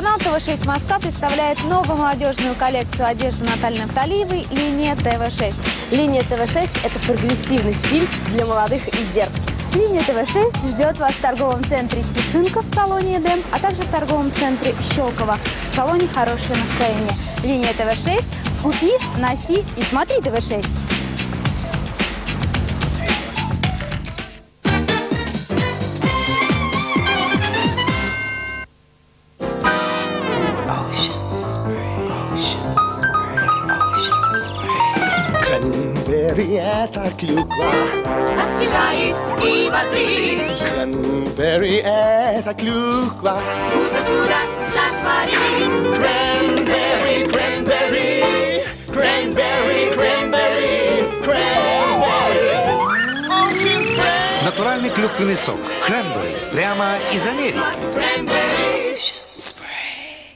Телеканал ТВ6 Москва представляет новую молодежную коллекцию одежды Натальи Нафталиевой «Линия ТВ6». Линия ТВ-6 – это прогрессивный стиль для молодых и дерзких. Линия ТВ6 ждет вас в торговом центре «Тишинка» в салоне «Эдем», а также в торговом центре «Щелково» в салоне «Хорошее настроение». Линия ТВ6 – купи, носи и смотри ТВ6. Кренбери это клюква, освежает и бодрит, кренбери это клюква, вкус чудо сотворит. кренбери, кренбери, кренбери, кренбери, кренбери. Очень спрей. Натуральный клюквенный сок. Кренбери. Прямо из Америки. Кренбери,